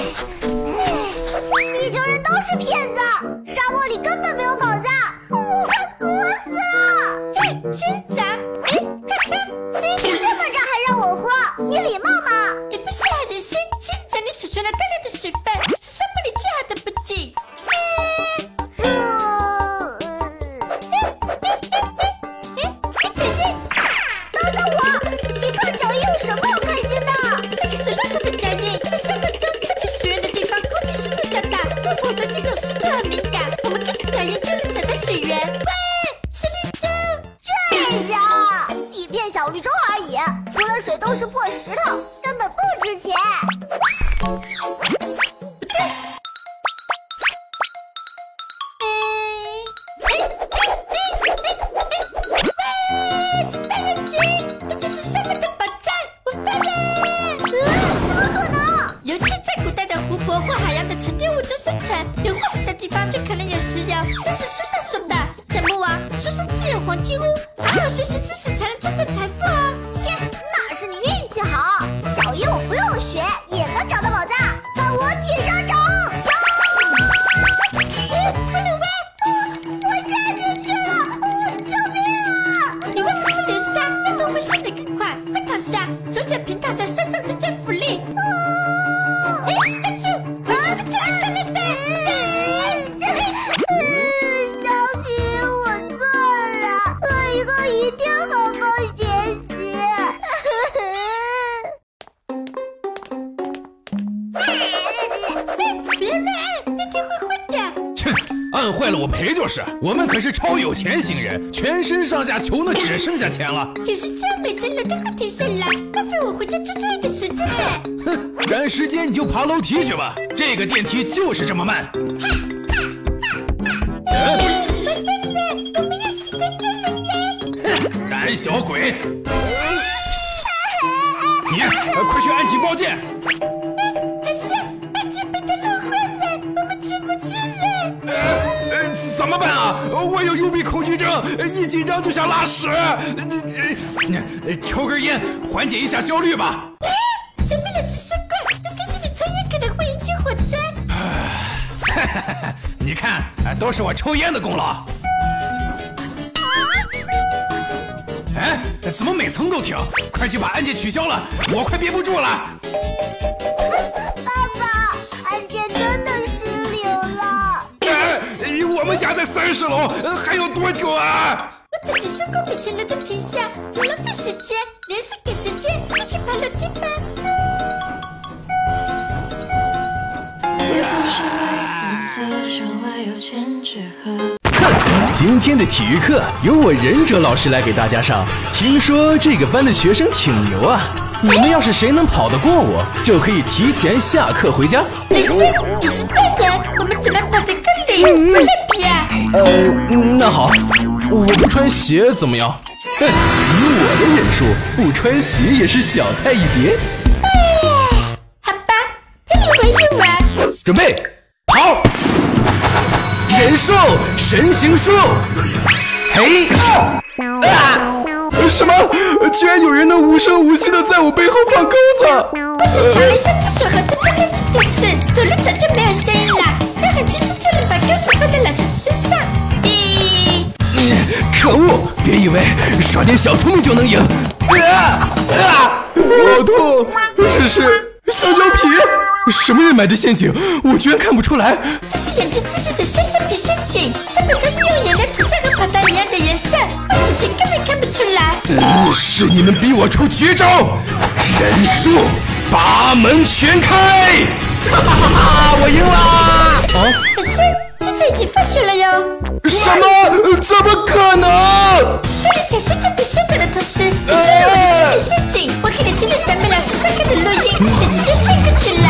地球人都是骗子，沙漠里根本没有宝藏，我快渴死了！嘿，先是超有钱型人，全身上下穷的只剩下钱了。可是这样每层楼都快停下来，浪费我回家住住一个时间呢。哼，赶时间你就爬楼梯去吧，这个电梯就是这么慢。完蛋了，我们要死在这里了。胆小鬼！你呃快去按警报键。一紧张就想拉屎。抽根烟缓解一下焦虑吧。小米老师说过，在电梯里抽烟可能会引起火灾。你看，呃都是我抽烟的功劳。哎，怎么每层都停？快去把按键取消了，我快憋不住了。家在三十楼，呃还有多久啊？我早就说过每层楼都停下，不浪费时间，连是给时间，就去爬楼梯吧。今天的体育课由我忍者老师来给大家上。听说这个班的学生挺牛啊！你们要是谁能跑得过我，就可以提前下课回家。老师，你是大人，我们怎么跑得过你？不来比啊！呃，那好，我不穿鞋怎么样？哼，以我的忍术，不穿鞋也是小菜一碟。好吧，陪你玩一玩。准备，跑！忍术神行术，嘿！啊！什么？居然有人能无声无息的在我背后放钩子！查了上厕所和这边练这就是，走路早就没有声音了。要很轻松就能把钩子放在老师身上。咦，嗯，可恶！别以为耍点小聪明就能赢。啊啊！好痛！这是香蕉皮，什么人埋的陷阱？我居然看不出来。这是眼睛自制的香蕉皮陷阱，再把它用眼来涂上和跑道一样的颜色，我仔细根本看不出来。嗯，是你们逼我出绝招，忍术八门全开！哈哈哈哈！我赢啦！啊？可是现在已经放学了。哟。什么？怎么可能？在你踩香蕉皮摔倒的同时，你钻入我的绝陷阱。我给你听了。小美老师上课的录音，你直接睡过去了。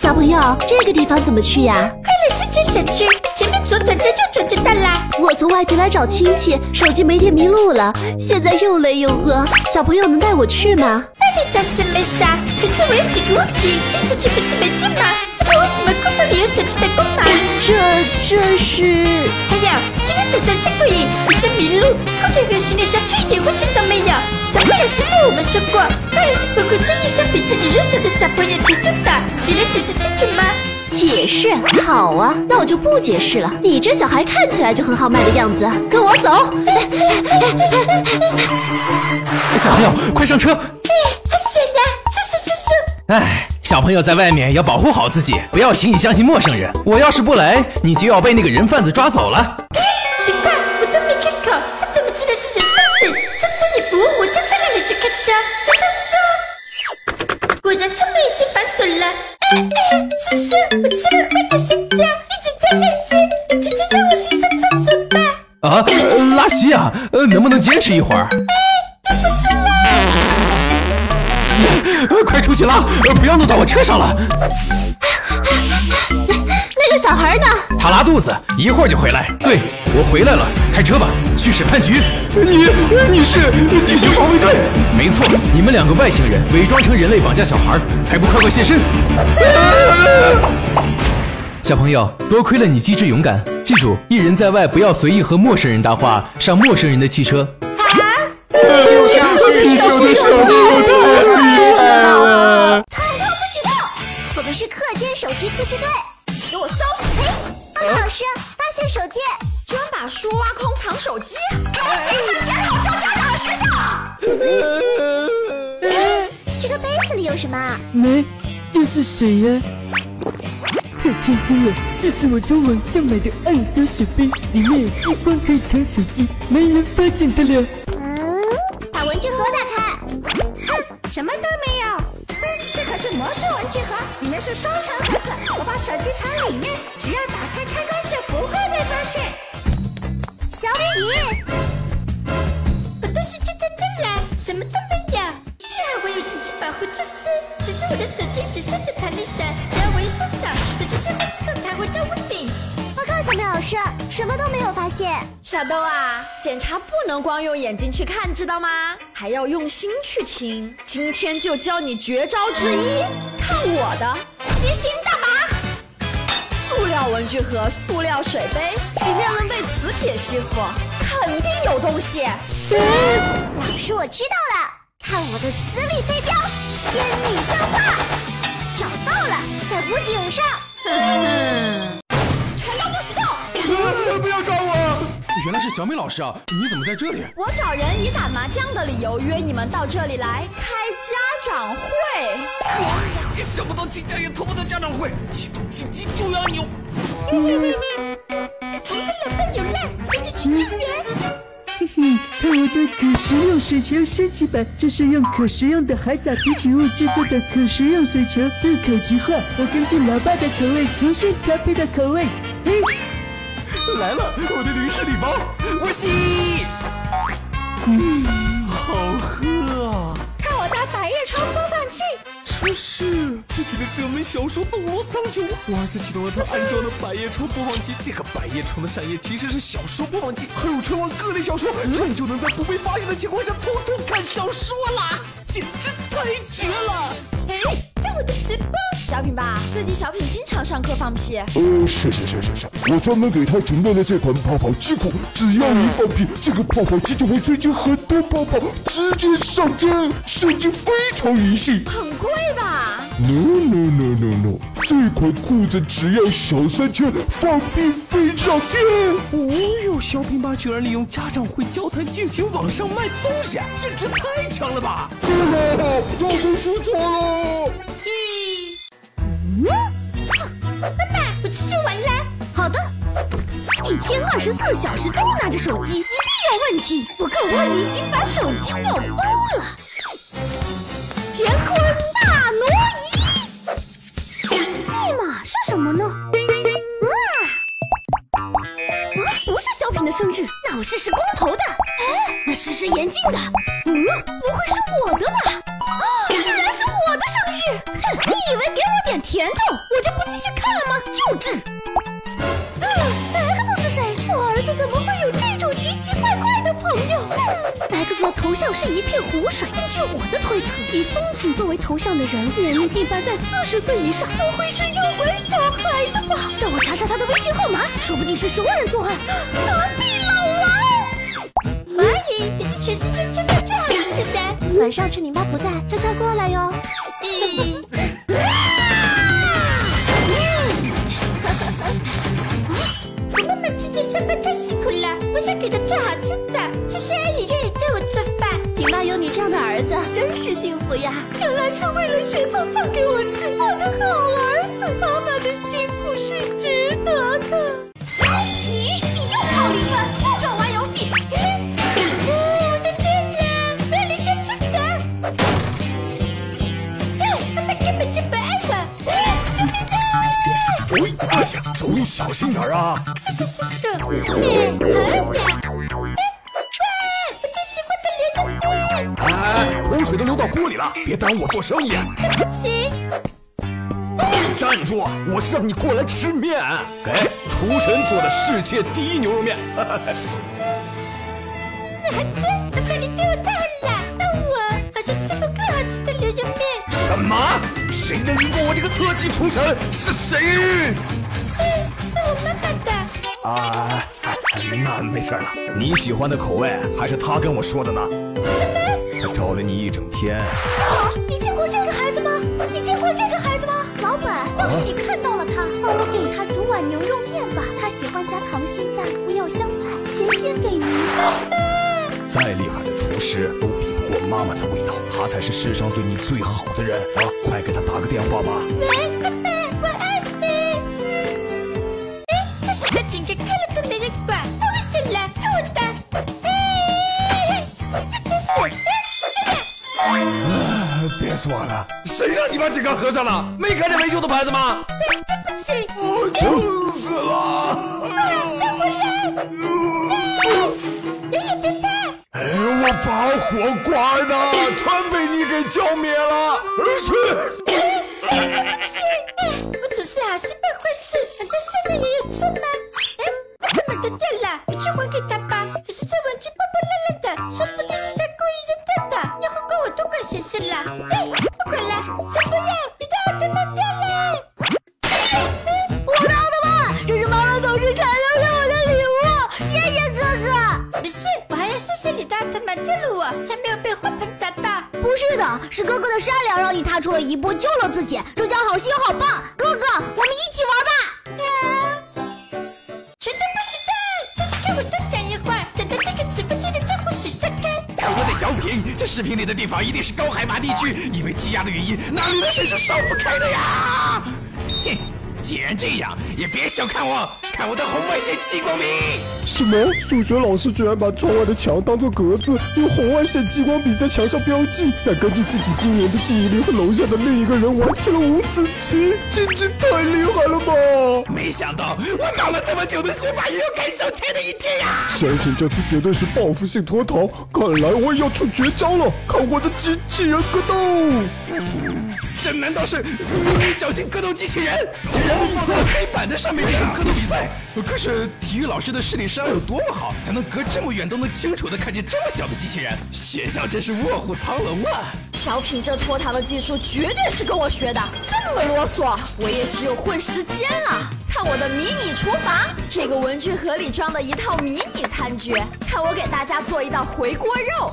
小朋友，这个地方怎么去呀？快乐星球小区，前面左转再右转就到啦。我从外地来找亲戚，手机没电迷路了，现在又累又饿，小朋友能带我去吗？那你倒是没啥，可是我有几个问题。你手机不是没电吗？为什么空洞里有手机的功能？这这是……还有，今天早上下过雨，不是迷路，空洞有行李箱，却一点灰尘都没有。小妹老师对我们说过，当然是不会轻易向比自己弱小的小朋友求救的，你能解释清楚吗？解释好啊，那我就不解释了。你这小孩看起来就很好卖的样子，跟我走。小朋友，快上车！哎，好险呀！叔叔叔叔，哎，小朋友在外面要保护好自己，不要轻易相信陌生人。我要是不来，你就要被那个人贩子抓走了。奇怪，我都没开口，他怎么知道是人贩子？上车也不问我，就在那里就开车。难道说……果然车门已经反锁了。哎哎，叔叔，我吃了坏的香蕉，一直在拉稀，你直接让我去上厕所吧。啊，拉稀啊，呃，能不能坚持一会儿？呃快出去拉，呃不要弄到我车上了。那个小孩呢？他拉肚子，一会儿就回来。对，我回来了，开车吧，去审判局。你你是地球防卫队？没错，你们两个外星人伪装成人类绑架小孩，还不快快现身！小朋友，多亏了你机智勇敢，记住，一人在外不要随意和陌生人搭话，上陌生人的汽车。地球的小朋友太厉害了！统统不许动！我们是课间手机突击队，给我搜！嘿，报告老师，发现手机，居然把书挖空藏手机。哎，严厉找家长学校。这个杯子里有什么？没，就是水呀、太天真了，这是我从网上买的爱喝水杯，里面有激光可以藏手机，没人发现得了。什么都没有。哼，这可是魔术文具盒，里面是双层盒子。我把手机藏里面，只要打开开关就不会被发现。小品，我东西就在这了，什么都没有。幸好我有紧急保护措施，只是我的手机一直拴在弹力绳，只要我一松手，手机就会自动弹回到屋顶。小明老师，什么都没有发现。小豆啊，检查不能光用眼睛去看，知道吗？还要用心去听。今天就教你绝招之一，看我的吸星大法。塑料文具盒、塑料水杯，里面能被磁铁吸附，肯定有东西。老师，我知道了，看我的磁力飞镖，天女散花，找到了，在屋顶上。嗯，全原来是小美老师啊，你怎么在这里？我找人以打麻将的理由约你们到这里来开家长会。想不到请假也通不掉家长会，启动紧急救援按钮。我的老伴有难，赶紧去救援。嘿嘿，看我的可食用水球升级版，这是用可食用的海藻提取物制作的可食用水球，不可即化。我根据老爸的口味重新调配的口味。嘿，来了，我的零食礼包，我吸。嗯，好喝啊！看我的百叶窗播放器。这是自己的热门小说《斗罗苍穹》，我儿子启动了他安装的百叶窗播放器。这个百叶窗的扇叶其实是小说播放器，还有传闻各类小说，这样就能在不被发现的情况下偷偷看小说啦，简直太绝了！嘿，看我的直播。小品吧，最近小品经常上课放屁。呃，是是是是是，我专门给他准备了这款泡泡机库，只要一放屁，这个泡泡机就会吹出很多泡泡，直接上天，甚至非常灵性。很贵吧？No no no no no，这款裤子只要小三千，放屁飞上天。哦哟，小品吧居然利用家长会交谈进行网上卖东西，简直太强了吧！对了，赵总说错了。妈妈，我出去玩啦。好的，一天二十四小时都拿着手机，一定有问题。不过我已经把手机调包了。乾坤我试试光头的。哎，那试试眼镜的。嗯，不会是我的吧？啊，居然是我的生日！哼，你以为给我点甜头，我就不继续看了吗？幼稚！X 是谁？我儿子怎么会有这种奇奇怪怪的朋友？X 的头像是一片湖水。根据我的推测，以风景作为头像的人，年龄一般在四十岁以上，不会是诱拐小孩的吧？让我查查他的微信号码，说不定是熟人作案。隔晚上趁你妈不在，悄悄过来哟。妈妈最近上班太辛苦了，我想给她做好吃的。谢谢阿姨愿意教我做饭。你妈有你这样的儿子，真是幸福呀！原来是为了学做饭给喂，哎呀，走路小心点啊！是是是是，哎，好呀！哎，哇，我最喜欢的榴莲面，哎，口水都流到锅里了，别耽误我做生意。对不起。站住！我是让你过来吃面，给厨神做的世界第一牛肉面。你还真，什么？谁能赢过我这个特级厨神？是谁？是是我妈妈的。啊，那没事了。你喜欢的口味还是他跟我说的呢。他找了你一整天。好，你见过这个孩子吗？你见过这个孩子吗？老板，要是你看到了他，帮我给他煮碗牛肉面吧。他喜欢加溏心蛋，不要香菜，咸鲜给您。再厉害的厨师都比不过妈妈的味道，她才是世上对你最好的人。啊！快给他打个电话吧。喂，妈妈，我爱你。哎，是。谁的井给开了都没人管，太危险了，我的！哎，这是，哎，呀，别说了，谁让你把井盖合上了？没看见维修的牌子吗？对不起，我疼死了！再回来。把火刮的全被你给浇灭了。而且对不起我只是啊心办坏事方一定是高海拔地区，因为气压的原因，那里的水是烧不开的呀！哼，既然这样，也别小看我，看我的红外线激光笔！什么？数学老师居然把窗外的墙当做格子，用红外线激光笔在墙上标记，再根据自己惊人的记忆力和楼下的另一个人玩起了五子棋，简直太厉害了吧！没想到我当了这么久的学霸，也有该受气的一天呀！相信这次绝对是报复性脱逃，看来我也要出绝招了，看我的机器人格斗！这难道是迷你小型格斗机器人？竟然被放在了黑板的上面进行格斗比赛？可是体育老师的视力是要有多么好，才能隔这么远都能清楚的看见这么小的机器人？学校真是卧虎藏龙啊！小品这脱逃的技术绝对是跟我学的，这么啰嗦，我也只有混时间了。看我的迷你厨房，这个文具盒里装的一套迷你餐具，看我给大家做一道回锅肉。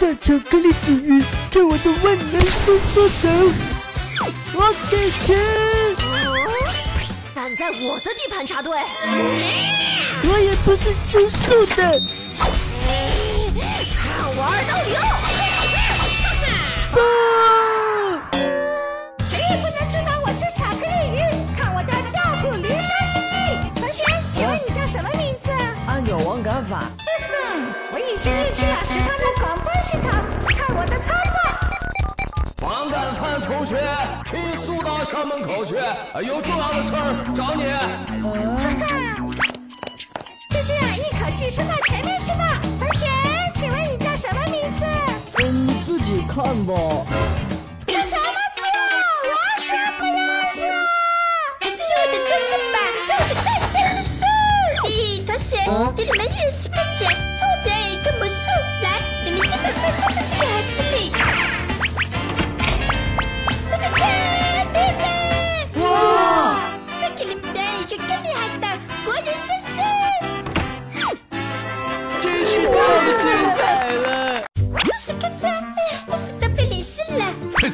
须吃到巧克力煮鱼，看我的万能伸缩手！我给钱！敢在我的地盘插队，我也不是吃素的。看我二刀流！啊！谁也不能知道我是巧克力鱼，看我的调虎离山之计！同学，请问你叫什么名字？按钮网感法，哼，我已经认识了食堂的看我的操作！王干饭同学，请速到校门口去，有重要的事儿找你。哈哈，就这样一口气冲到前面是吧？同学，请问你叫什么名字？嗯，你自己看吧。叫什么字？完全不认识啊！还是的同学，给你们演示个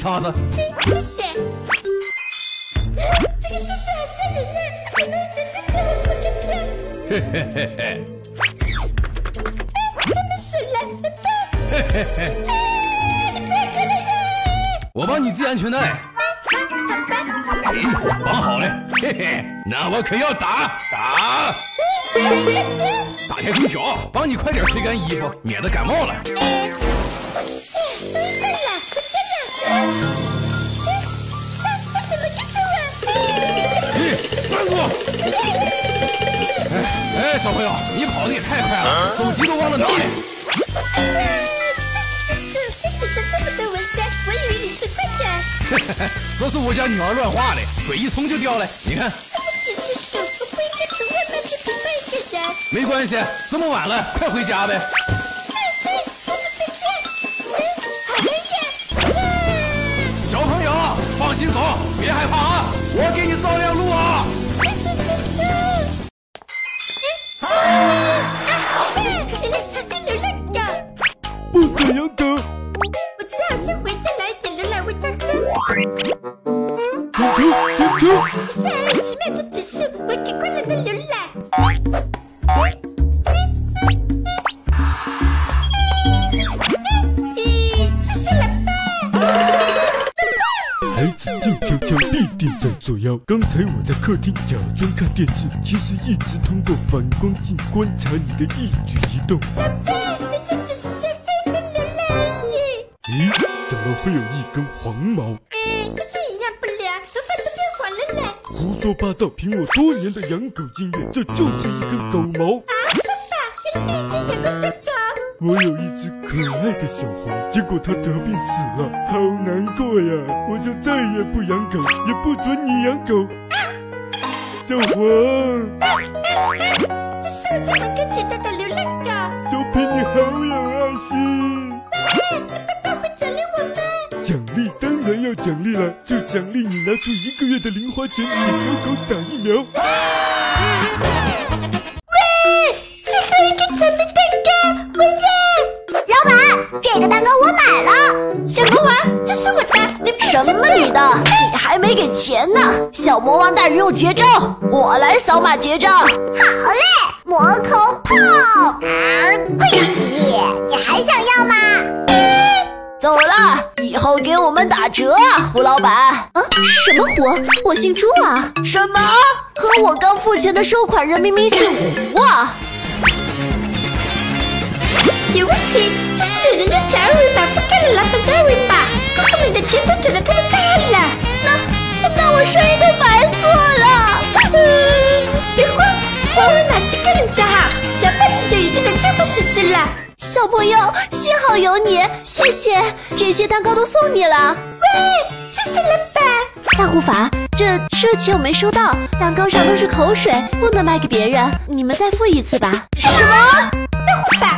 了。快擦擦。谢谢。这个叔叔好吓人呢，怎么一直对着我不咔嚓？嘿嘿嘿嘿。嘿嘿嘿。我帮你系安全带。好吧。哎，绑好了。嘿嘿，那我可要打打。打开空调，帮你快点吹干衣服，免得感冒了。哎，小朋友，你跑的也太快了，手机都忘了拿。你手上这么多我以为你是。这是我家女儿乱画的，水一冲就掉了。你看。对不起，叔叔，我不应该从外面去评判一个人。没关系，这么晚了，快回家呗。哎哎，叔叔再见。小朋友，放心走，别害怕啊，我给你照亮客厅假装看电视，其实一直通过反光镜观察你的一举一动。老爸，你这只是想飞奔流浪而已。咦，怎么会有一根黄毛？嗯，可是营养不良，头发都变黄了嘞。胡说八道！凭我多年的养狗经验，这就是一根狗毛。啊，爸爸，原来你以前养过小狗。我有一只可爱的小黄，结果它得病死了，好难过呀！我就再也不养狗，也不准你养狗。小黄，这是我才能够捡到的流浪狗。小皮你好有爱心。爸爸会奖励我吗？奖励当然要奖励了，就奖励你拿出一个月的零花钱给小狗打疫苗。这个蛋糕我买了。小魔王，这是我的，你什么你的？你还没给钱呢！小魔王大人用绝招，我来扫码结账。好嘞，魔口炮！呸！你还想要吗？走了，以后给我们打折啊，胡老板。啊，什么胡？我姓朱啊。什么？和我刚付钱的收款人明明姓胡啊。有问题，这是有人家假二维码覆盖了老板的二维码，顾客们的钱都转的太大了。那那我生意都白做了。嗯，别慌，这二维码是个人账号，只要办成就一定能支付实施了。小朋友，幸好有你，谢谢。这些蛋糕都送你了。喂，谢谢老板。大护法，这这钱我没收到，蛋糕上都是口水，不能卖给别人。你们再付一次吧。什么？大护法，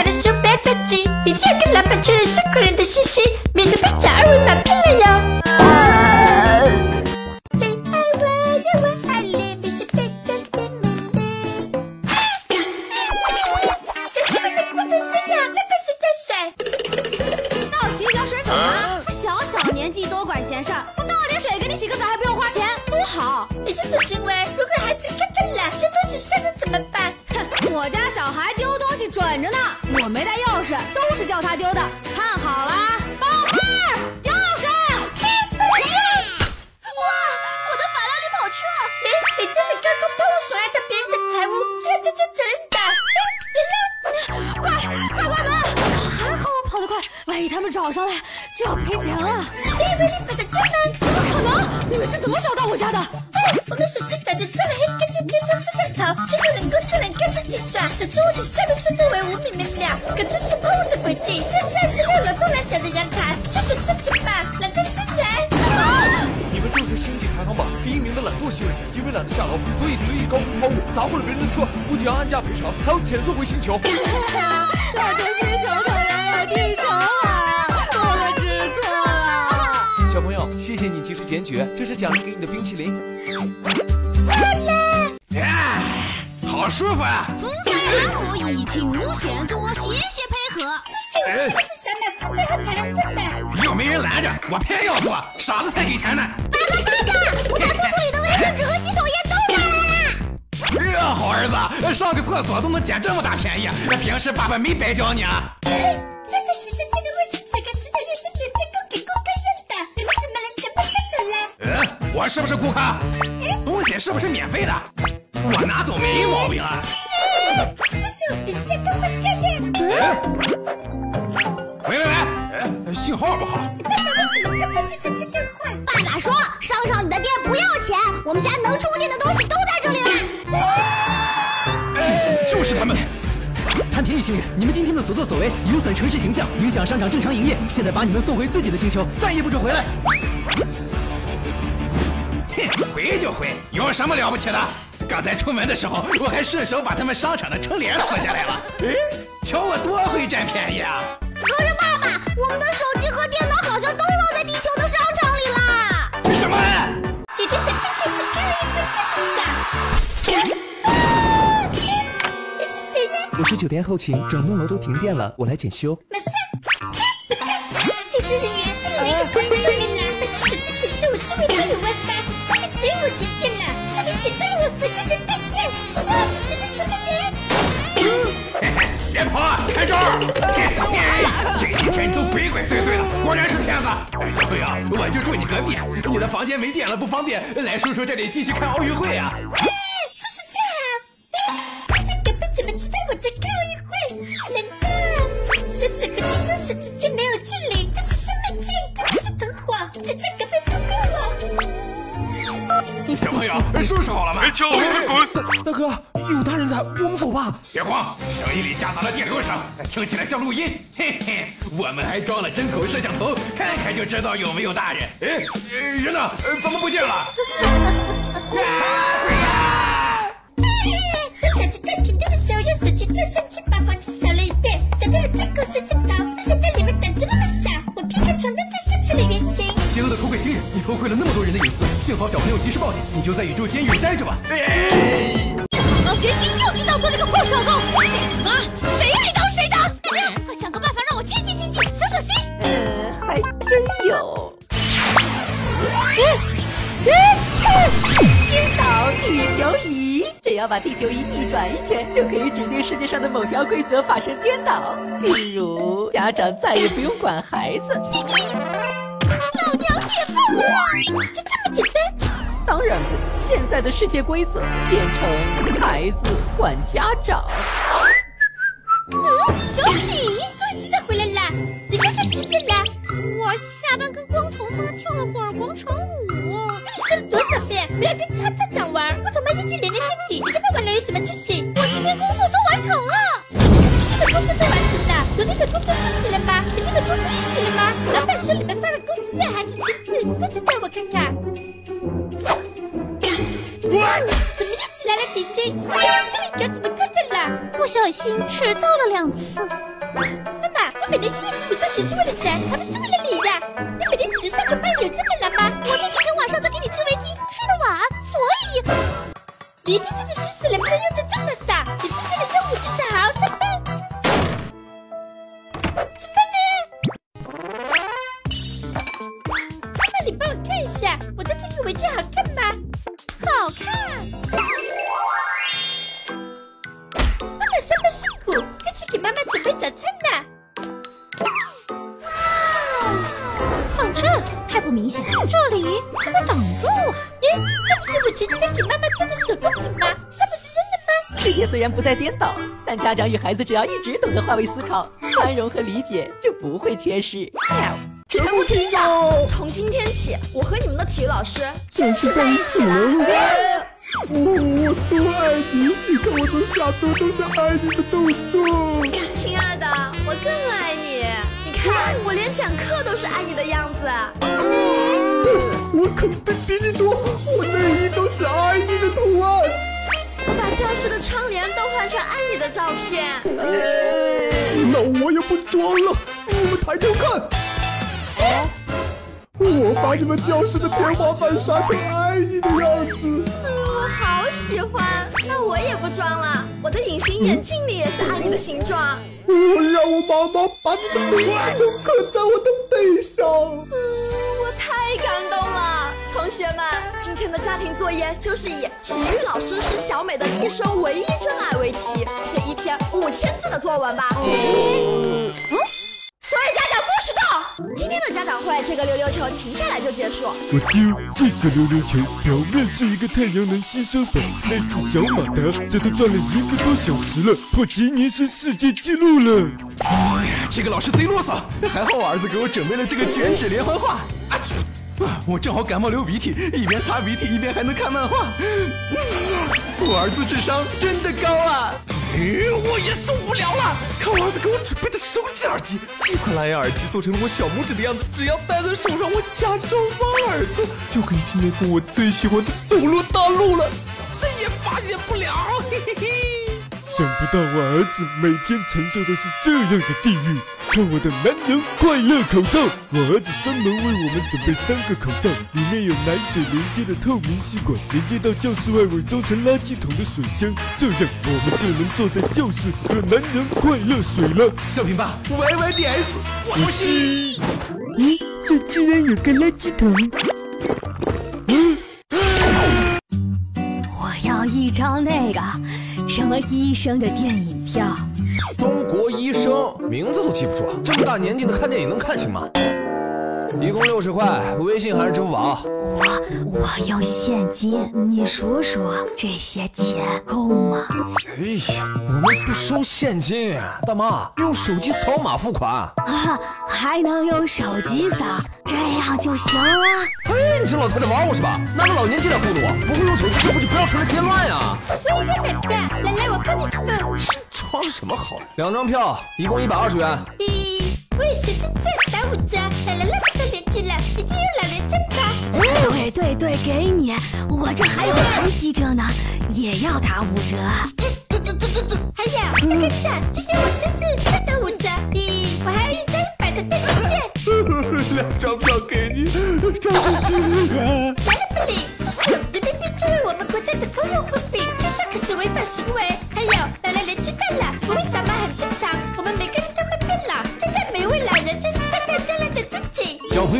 有付款的时候不要着急，一定要跟老板确认收款人的信息，免得被的。看好了，宝贝儿，钥匙。哇，我的法拉利跑车！哎，你这是刚刚抛物损害到别人的财物，是要追究责任的。哎，你呢？快快关门！还好我跑得快，万一他们找上来就要赔钱了。你以为你跑得快吗？怎么可能？你们是怎么找到我家的？哎，我们手机早就装了黑科技追踪摄像头，就能够智能高速计算，得出我的下路速度为五米每秒，可这是抛物的轨迹。这是二十六楼东南角的阳台，叔叔自己吧，懒得虽然。你们就是星际排行榜第一名的懒惰星人，因为懒得下楼，所以随意高空抛物，砸坏了别人的车，不仅要按价赔偿，还要遣送回星球。我的星球可人啊！了地球啊！我们知错了。小朋友，谢谢你及时检举，这是奖励给你的冰淇淋。好舒服啊！子孙我以请先做，谢谢配合。这是想买？付费和才能挣的？又没人拦着，我偏要做，傻子才给钱呢。爸爸爸爸，我把厕所里的卫生纸和洗手液都买来了。哎呀，好儿子，上个厕所都能捡这么大便宜，那平时爸爸没白教你啊。这次洗手间的卫生纸和洗手液是免费供给顾客用的，你们怎么能全部带走了？嗯，我是不是顾客？东西是不是免费的？我拿走没毛病啊。叔叔，你是在偷换漂亮？喂喂喂，信号不好。爸爸为什么不在卫生间更换？爸爸说，商场里的电不要钱，我们家能充电的东西都在这里了。就是他们。贪便宜星人，你们今天的所作所为有损城市形象，影响商场正常营业。现在把你们送回自己的星球，再也不准回来。哼，回就回，有什么了不起的？刚才出门的时候，我还顺手把他们商场的窗帘撕下来了。哎，瞧我多会占便宜啊！可是爸爸，我们的手机和电脑好像都忘在地球的商场里啦。什么？姐姐的弟弟是高一分，这是啥？啊！天，你是谁呀？我是酒店后勤，整栋楼都停电了，我来检修。马上！不看，这是解说人员，到了那个工作人员啦。那只手机显示我周围都有 WiFi，上面只有我停电是你剪断了我手机的电线。说你是什么人？别跑，开招！这几天你都鬼鬼祟祟的，果然是骗子。哎，小朋友，我就住你隔壁，你的房间没电了不方便，来叔叔这里继续看奥运会啊。哎，叔叔家好。哎，这隔壁怎么知道我在看奥运会？难道手指和汽车时之间没有距离？这是什么见不是同伙，只在隔壁。小朋友，收拾好了吗？大大哥，有大人在，我们走吧。别慌，声音里夹杂了电流声，听起来像录音。嘿嘿，我们还装了针孔摄像头，看看就知道有没有大人。哎，人呢？怎么不见了？我 邪恶的偷窥新人，你偷窥了那么多人的隐私，幸好小朋友及时报警，你就在宇宙监狱里待着吧。刚学习就知道做这个破手工啊！谁爱当谁当，快想个办法让我亲近亲近，省省心。呃，还真有。颠倒地球仪，只要把地球仪一转一圈，就可以指定世界上的某条规则发生颠倒。比如，家长再也不用管孩子。老娘解放了！就这么简单？当然不，现在的世界规则变成孩子管家长。嗯，小品。终于再回来啦！你刚才几点了？我下班跟光头妈跳了会儿广场舞。跟你说了多少遍，不。要跟叉叉长玩。光头妈一天连着黑体，你跟他玩了有什么出息？自？不知道我看看。怎么又起来了姐姐？这是这个怎么在这儿啦？不小心迟到了两次。但家长与孩子只要一直懂得换位思考、宽容和理解，就不会缺失。喵。全部听着！从今天起，我和你们的体育老师正式在一起了。我多爱你！你看我从下肚都像爱你的动作。亲爱的，我更爱你。你看，我连讲课都是爱你的样子。我肯定比你多，室的窗帘都换成爱你的照片。你那我也不装了，你们抬头看。我把你们教室的天花板刷成爱你的样子。嗯，我好喜欢。那我也不装了，我的隐形眼镜里也是爱你的形状。我让我妈妈把你的名字都刻在我的背上。同学们，今天的家庭作业就是以体育老师是小美的一生唯一真爱为题，写一篇五千字的作文吧。嗯。所以家长不许动！今天的家长会，这个溜溜球停下来就结束。我丢，这个溜溜球表面是一个太阳能吸收板，来自小马达，这都转了一个多小时了，破吉尼斯世界纪录了。哎呀，这个老师贼啰嗦，还好我儿子给我准备了这个卷纸连环画。啊我正好感冒流鼻涕，一边擦鼻涕一边还能看漫画。我儿子智商真的高啊！我也受不了了，看我儿子给我准备的手机耳机，这款蓝牙耳机做成了我小拇指的样子，只要戴在手上，我假装挖耳朵，就可以听见我最喜欢的《斗罗大陆》了，谁也发现不了。嘿嘿嘿。想不到我儿子每天承受的是这样的地狱。看我的男人快乐口罩，我儿子专门为我们准备三个口罩，里面有奶嘴连接的透明吸管，连接到教室外伪装成垃圾桶的水箱，这样我们就能坐在教室喝男人快乐水了。小平吧，Y Y D S，我吸。咦，这居然有个垃圾桶。嗯，我要一张那个什么医生的电影票。中国医生名字都记不住，这么大年纪的看电影能看清吗？一共六十块，微信还是支付宝？我我要现金，你数数这些钱够吗？哎呀，我们不收现金，大妈用手机扫码付款。啊，还能用手机扫，这样就行了。嘿，你这老太太玩我是吧？拿个老年机来糊弄我？不会用手机支付就不要出来添乱呀！我也明白，来来，我帮你付。装什么好？两张票，一共一百二十元。咦，我也是真正打五折，来了那么多年纪了，一定有老人家吧？对对对，给你，我这还有残疾证呢，也要打五折。这这这这这，还有那个奖，今天我生日，再打五折。咦，我还有一张一百的代金券。两张票给你，张子琪。来了不理，叔叔，人民币作为我们国家的通用货币，注册可是违法行为。还有，来了年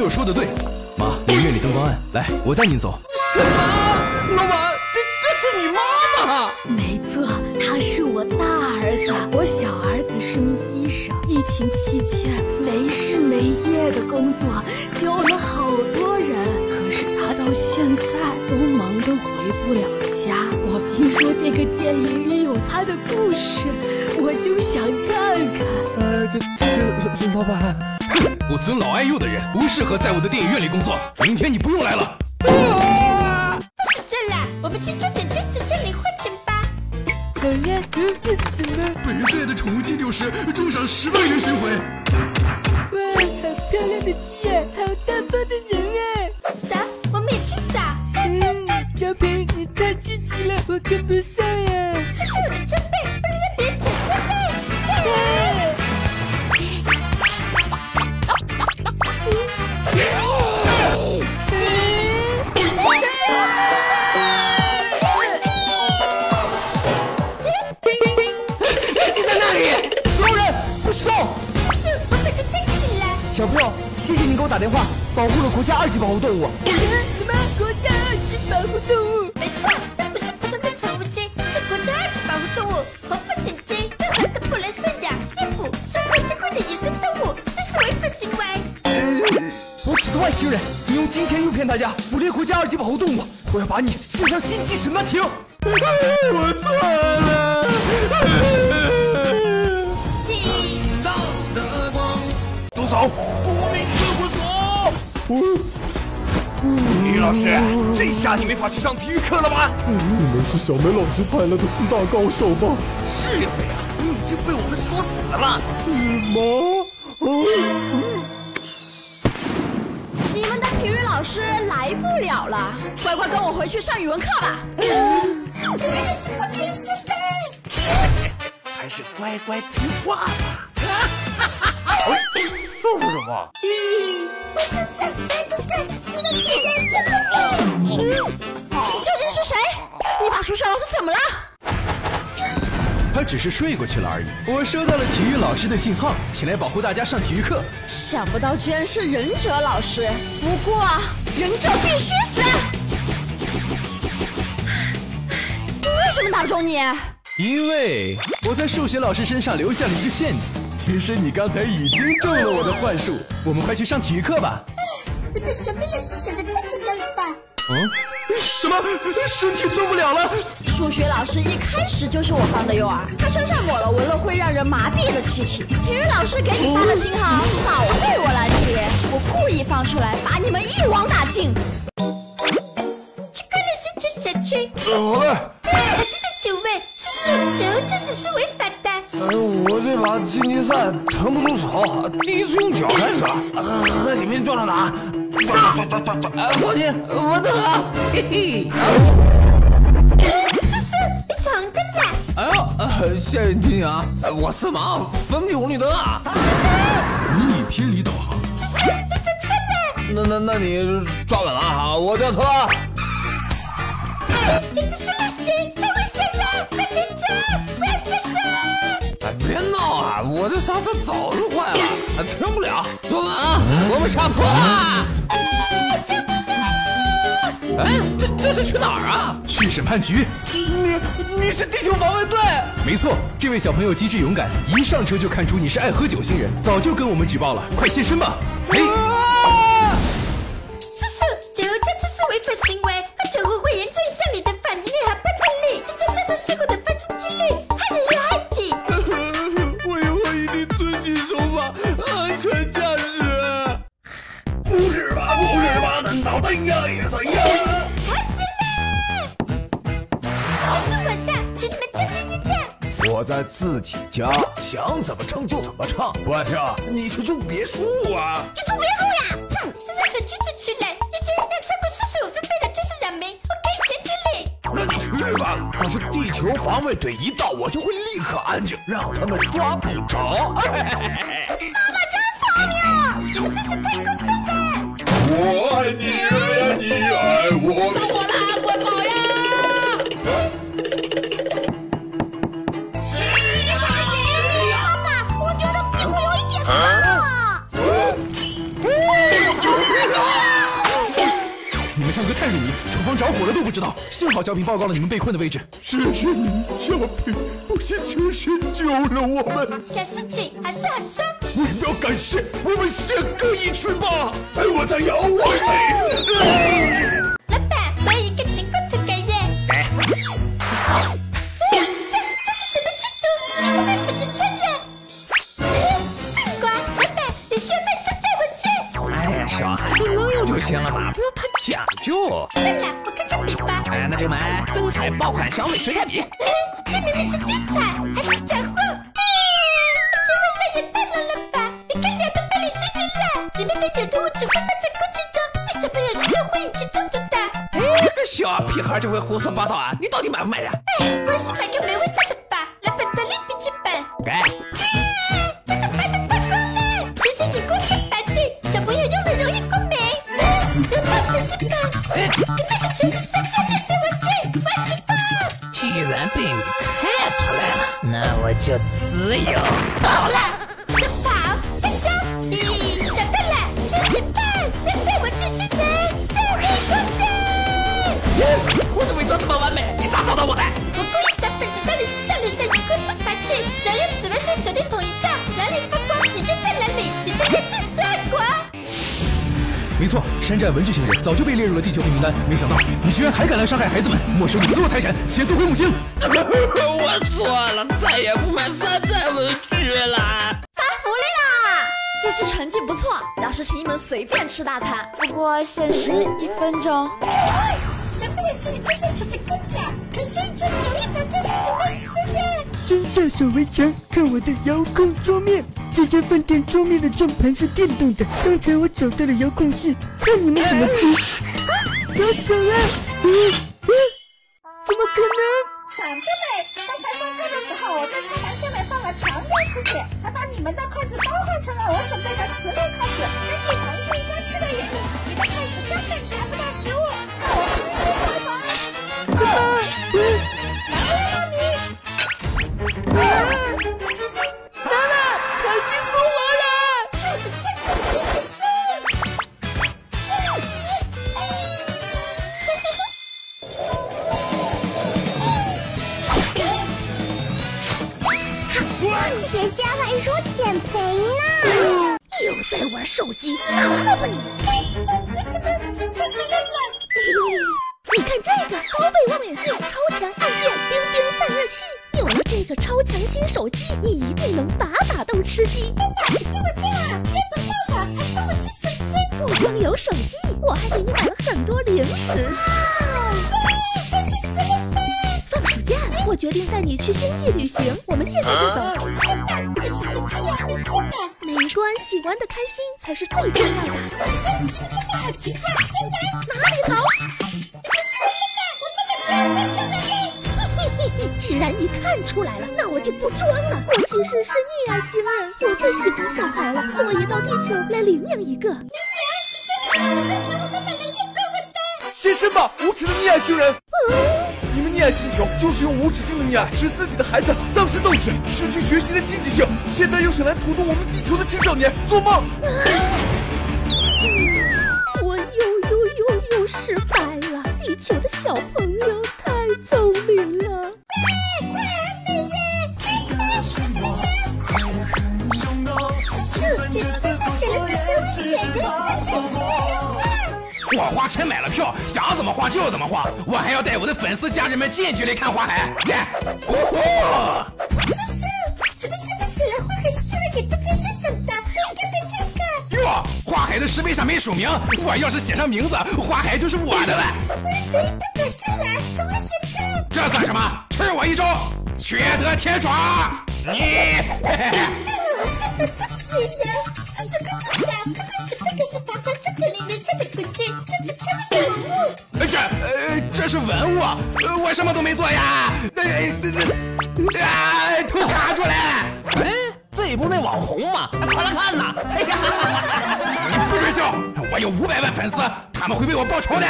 友说的对，妈，我院里灯光暗，来，我带您走。什么？老板，这这是你妈妈？没错，她是我大儿子，我小儿子是名医生，疫情期间没日没夜的工作，救了好多人，可是他到现在都忙得回不了家。我听说这个电影里有他的故事，我就想看看。呃，这这这，老板，我尊老爱幼的人不适合在我的电影院里工作，明天你不用来了。不许这啦，我们去做点兼职赚零花钱吧。好呀，这是什么？本人最爱的宠物鸡丢失，重赏十万元寻回。哇，好漂亮的小朋友，谢谢你给我打电话，保护了国家二级保护动物。什么国家二级保护动物？没错，这不是普通的宠物鸡，是国家二级保护动物——红腹锦鸡，任何都不能饲养、猎捕、收回珍贵的野生动物，这是违法行为。无耻的外星人，你用金钱诱骗大家捕猎国家二级保护动物，我要把你送上星际审判庭。我错了。动手！国民救护所。体育老师，这下你没法去上体育课了吧？你们是小梅老师派来的四大高手吧？是呀，怎样？你已经被我们锁死了。什么？你们的体育老师来不了了，乖乖跟我回去上语文课吧。还是乖乖听话吧。这是什么？我是上台都看吃了别人这么美。你究竟是谁？你把数学老师怎么了？他只是睡过去了而已。我收到了体育老师的信号，请来保护大家上体育课。想不到居然是忍者老师，不过忍者必须死。为什么打不中你？因为我在数学老师身上留下了一个陷阱。其实你刚才已经中了我的幻术。我们快去上体育课吧。你被小贝老师想的太简单了吧？嗯？什么？身体动不了了？数学老师一开始就是我放的诱饵，他身上抹了闻了会让人麻痹的气体。体育老师给你发的信号早被我拦截，我故意放出来，把你们一网打尽。奇怪的事就下去。好嘞。还记得九位，这是是违法的。我这把晋级赛腾不动手，第一次用脚开始，和里面撞撞打。放心，我的好。嘿嘿。叔叔，你闯的啦！哎呦，谢谢提醒啊！我色盲，分不清红绿灯啊。你偏离导航。叔叔，你走错了。那那那你抓稳了啊！我掉头了。你是苏老师，太危险了！快停车！别闹啊！我这刹车早就坏了，停不了。坐稳啊！我们下坡了。哎，这这是去哪儿啊？去审判局。你你是地球防卫队？没错，这位小朋友机智勇敢，一上车就看出你是爱喝酒星人，早就跟我们举报了，快现身吧！哎，叔叔，酒驾这是违法行为，喝酒后会严重影响你的反应力和判断力，增加交通事故的我在自己家，想怎么唱就怎么唱。我去，你去住别墅啊！去住别墅呀！哼，这是很居住区嘞，一群人量超过四十五分贝的就是扰民，我可以检举你。那你去吧。可是地球防卫队一到，我就会立刻安静，让他们抓不着。妈妈真聪明，你们真是太过分了。我爱你呀，你爱我。走火了，快跑呀！太入迷，厨房着火了都不知道。幸好小品报告了你们被困的位置。谢谢你，小品，不是求神救了我们。小事情好说好说。为表感谢，我们献歌一曲吧。哎，我在摇我老板，我有一个情况推给耶。这这是什么制度？你可被腐蚀传染。上官，老板，你居然卖山寨文具！哎呀，小孩子能用就行了嘛，讲究。算了，我看看笔吧。哎，那就买灯彩爆款小美水彩笔。这明明是天彩，还是假货？这味道也太浓了吧！你看脸都被你水晕了，里面的有毒物质会放在空气中，对小朋友是会引起中毒的。哎，这个小屁孩就会胡说八道啊！你到底买不买呀？哎，光是买个没味道就自由好了。没错，山寨文具星人早就被列入了地球黑名单。没想到你居然还敢来伤害孩子们，没收你所有财产，遣送回母星。我错了，再也不买山寨文具了。发福利啦！这次成绩不错，老师请你们随便吃大餐，不过限时一分钟。什么也是你最擅长的工匠，可是一桌酒一盘，这是什么事呀？先下手为强，看我的遥控桌面。这家饭店桌面的转盘是电动的，刚才我找到了遥控器，看你们怎么接。躲走了！嗯嗯，怎么可能？想得美。刚才上菜的时候，我在菜盘上面放了长根磁铁，还把你们的筷子都换成了我准备的磁力筷子。根据同事一家吃的原理，你的筷子根本夹不到食物，看我细心拜访。怎么？来了你！我了！我的菜真可惜。人家还说减肥呢，又在玩手机，拿了吧你！我怎么自己回来了？你看这个高倍望远镜，超强按键，冰冰散热器。有了这个超强新手机，你一定能把把都吃鸡。你给我这样，天不报好，还送我洗手间。不光有手机，我还给你买了很多零食。谢谢谢谢。放暑假，我决定带你去星际旅行，我们现在就走。可是的，可是这这样的真的。没关系，玩的开心才是最重要的。你真的好奇怪，真的。哪里逃？你看出来了，那我就不装了。我其实是溺爱星人，我最喜欢小孩了，所以到地球来领养一个。领养？真的是什么？求我妈妈来养过我的？现身吧，无耻的溺爱星人！你们溺爱星球，就是用无止境的溺爱，使自己的孩子丧失斗志，失去学习的积极性。现在又想来荼毒我们地球的青少年，做梦！我又又又又失败了。地球的小朋友花钱买了票，想怎么画就怎么画，我还要带我的粉丝家人们近距离看花海。哦这是是不是他写了花海是了也不太是想的？应该被这个。哟，花海的石碑上没署名，我要是写上名字，花海就是我的了。所以不可再来，跟我写的。这算什么？吃我一招，缺德铁爪！你。对不起呀，是这个之下，这个石碑可是打在风土里留下的古迹，这是千万的文物。这呃，这是文物，呃，我什么都没做呀！哎，这这，啊，头卡住了！哎，这不那网红吗？快来看呐！哎呀，不准笑！我有五百万粉丝，他们会为我报仇的。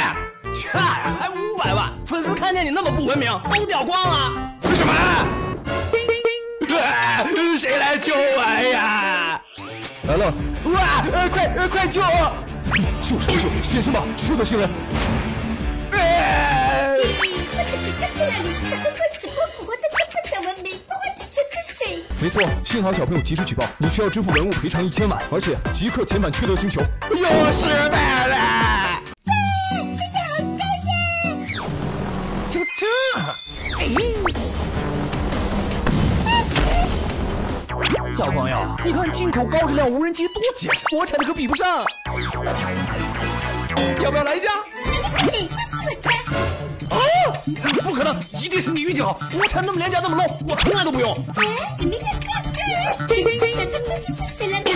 切，还五百万粉丝看见你那么不文明，都掉光了。什么？谁来救我呀？来了！哇！呃，快呃快救我！救什么救？先生吧，是的，新人！哎！我自己看出来你是想通过直播蛊惑大家破晓文明，破坏地球秩序。没错，幸好小朋友及时举报，你需要支付文物赔偿一千万，而且即刻遣返缺德星球。又失败了！真的好高呀！就这？哎。小朋友，你看进口高质量无人机多结实，国产的可比不上。要不要来一架？你这是我的。啊，不可能，一定是你运气好。国产那么廉价，那么 low，我从来都不用。哎，你们两个，可是这小子不是是谁来的？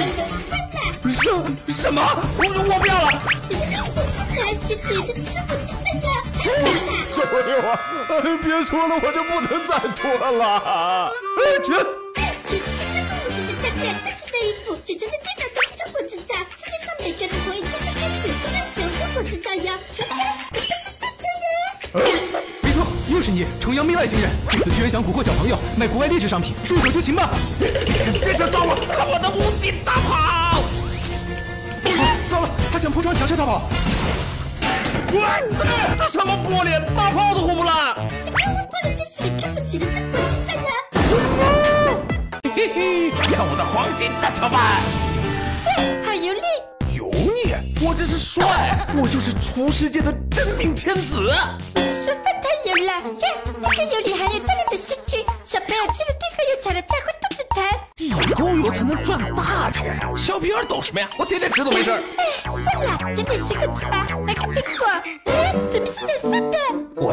真的？什什么？我我不要了。小朋友啊，别说了，我就不能再拖了。哎，去！这是一只公主的衣服，主角的电脑都是中国制造。世界上每个人从一出生开始都在使用中国制造药，除非你不是地球人。没错，又是你，崇洋媚外星人。这次居然想蛊惑小朋友买国外劣质商品，束手就擒吧！别想抓我，看我的无敌大炮！糟了，他想破窗强势逃跑。喂，这什么玻璃，大炮都轰不烂！这高温玻璃就是你看不起的中国制造药。嘿嘿，看我的黄金大炒饭！好油腻！油腻？我这是帅，我就是厨师界的真命天子。说饭太油了，看那个油里含有大量的细菌，小朋友吃了地沟油炒的菜会肚子疼。地沟油才能赚大钱，小屁孩懂什么呀？我天天吃都没事。哎，算了，整点水果吃吧，来个苹果。哎，怎么是蓝色的？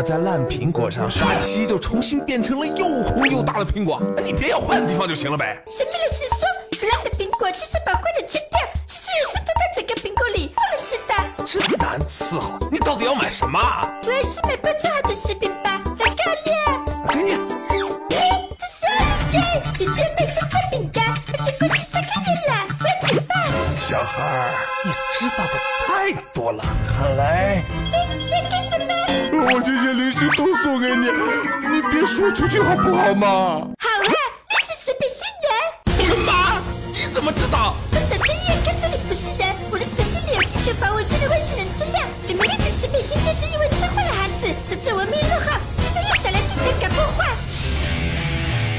我在烂苹果上刷漆，就重新变成了又红又大的苹果。你别要坏的地方就行了呗。神秘的是说，腐烂的苹果就是把坏的切掉，其实也是都在整个苹果里，不能吃的。真难伺候，你到底要买什么？我要是买包装好的食品小孩儿，你知道的太多了。看来你你干什么？我这些零食都送给你，你别说出去好不好嘛？好啊，你只是被新人。什么？你怎么知道？我早就一眼看出你不是人，我的神经里有地球防卫军的外星人资料，你们一直食品新就是因为吃坏了孩子，导致文明落后，现在又想来地球搞破坏。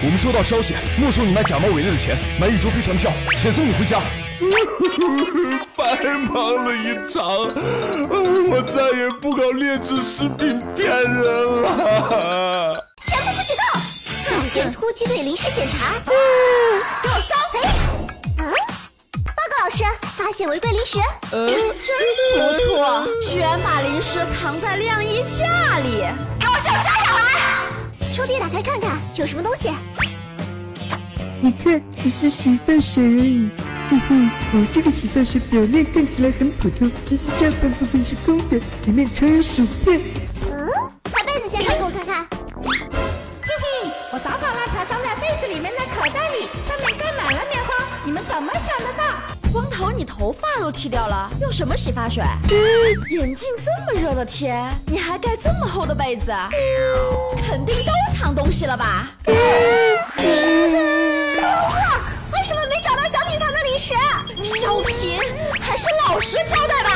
我们收到消息，没收你卖假冒伪劣的钱，买宇宙飞船票，遣送你回家。白忙了一场，我再也不搞劣质食品骗人了。全部不许动！校园突击队临时检查。给我搜！嘿，啊！报告老师，发现违规零食。嗯，真不错，居然把零食藏在晾衣架里。给我上家长来！抽屉打开看看，有什么东西？你看，只是洗发水而已。嘿嘿，我这个洗发水表面看起来很普通，其实下半部分是空的，里面藏有薯片。嗯，把被子掀开给我看看。嘿嘿，我早把辣条装在被子里面的口袋里，上面盖满了棉花。你们怎么想得到？光头，你头发都剃掉了，用什么洗发水？眼镜这么热的天，你还盖这么厚的被子？肯定都藏东西了吧？老婆，为什么没找到小小品，还是老实交代吧。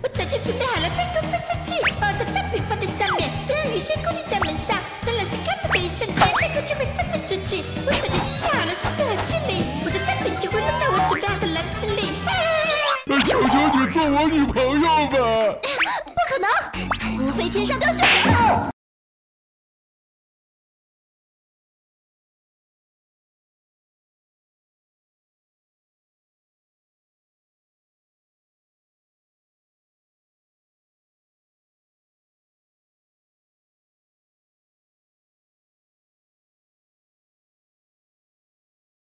我早就准备好了单个发射器，把我的蛋饼放在上面，再让雨线攻击在门上。当老师看到的一瞬间，单个就会发射出去。我早就计算好了速度和距离，我的蛋饼就会落到我准备好的篮子里。求求你做我女朋友吧！不可能，除非天上掉馅饼。